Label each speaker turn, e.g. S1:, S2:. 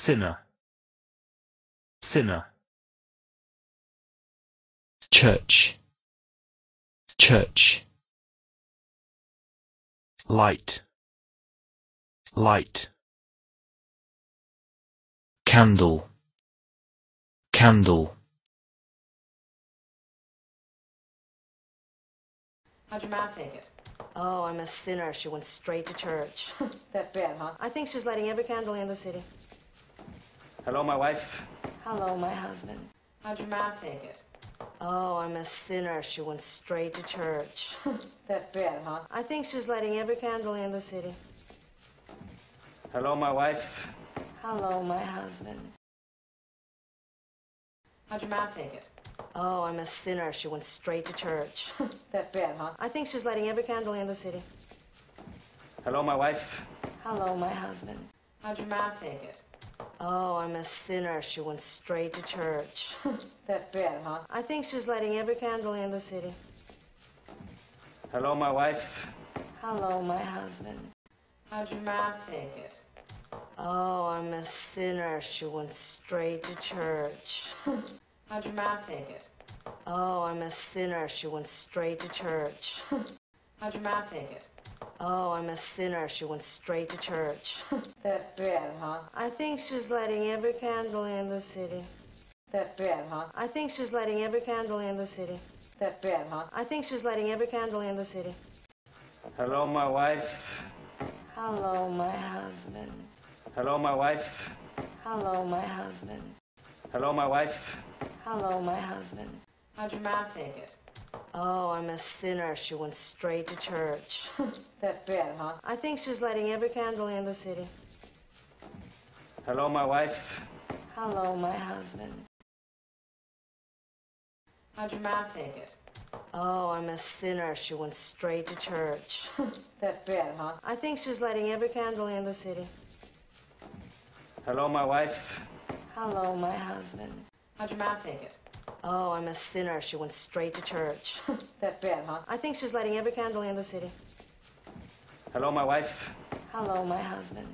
S1: sinner, sinner,
S2: church, church,
S1: light, light,
S2: candle, candle,
S3: How'd your mom take it?
S4: Oh, I'm a sinner. She went straight to church.
S3: That bad, huh?
S4: I think she's lighting every candle in the city.
S5: Hello, my wife.
S4: Hello, my husband.
S3: How'd your mom take it?
S4: Oh, I'm a sinner. She went straight to church.
S3: That bad, huh?
S4: I think she's lighting every candle in the city.
S5: Hello, my wife.
S4: Hello, my husband.
S3: How'd your mom take it?
S4: Oh, I'm a sinner. She went straight to church.
S3: That bad, huh?
S4: I think she's lighting every candle in the city.
S5: Hello, my wife.
S4: Hello, my husband.
S3: How'd your mom take it?
S4: Oh, I'm a sinner. She went straight to church.
S3: That bad, huh?
S4: I think she's lighting every candle in the city.
S5: Hello, my wife.
S4: Hello, my husband.
S3: How'd your mom take it?
S4: Oh, I'm a sinner. She went straight to church.
S3: How'd your mom take it?
S4: Oh, I'm a sinner. She went straight to church.
S3: How'd your mom take it?
S4: Oh, I'm a sinner. She went straight to church.
S3: That bad, huh?
S4: I think she's lighting every candle in the city.
S3: That bad, huh?
S4: I think she's lighting every candle in the city.
S3: That bad, huh?
S4: I think she's lighting every candle in the city.
S5: Hello, my wife.
S4: Hello, my husband.
S5: Hello, my wife.
S4: Hello, my husband.
S5: Hello, my wife.
S4: Hello, my husband.
S3: How'd your mom take it?
S4: Oh, I'm a sinner. She went straight to church.
S3: That bad, huh?
S4: I think she's lighting every candle in the city.
S5: Hello, my wife.
S4: Hello, my husband.
S3: How'd your mom take it?
S4: Oh, I'm a sinner. She went straight to church.
S3: That bad, huh?
S4: I think she's lighting every candle in the city.
S5: Hello, my wife.
S4: Hello, my husband.
S3: How'd your mom take it?
S4: Oh, I'm a sinner. She went straight to church.
S3: That bad, huh?
S4: I think she's lighting every candle in the city.
S5: Hello, my wife.
S4: Hello, my husband.